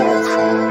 fun.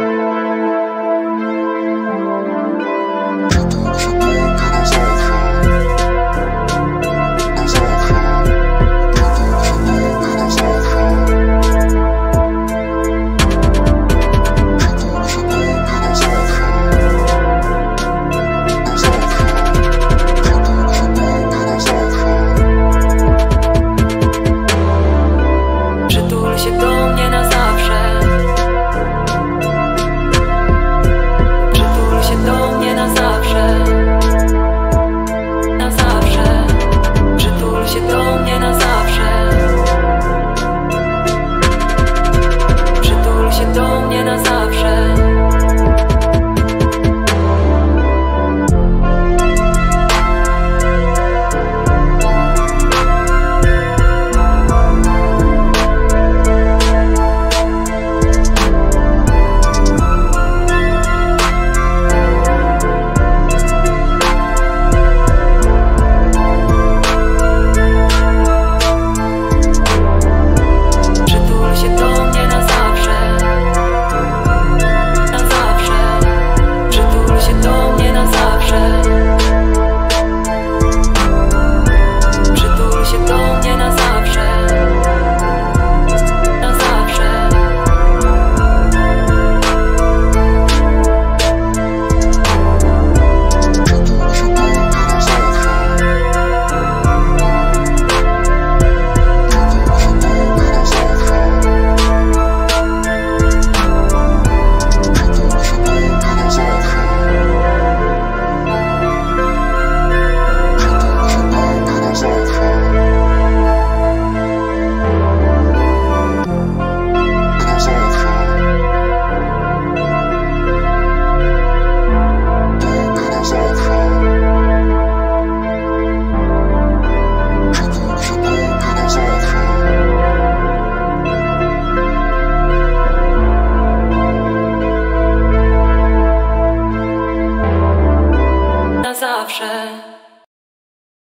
zawsze.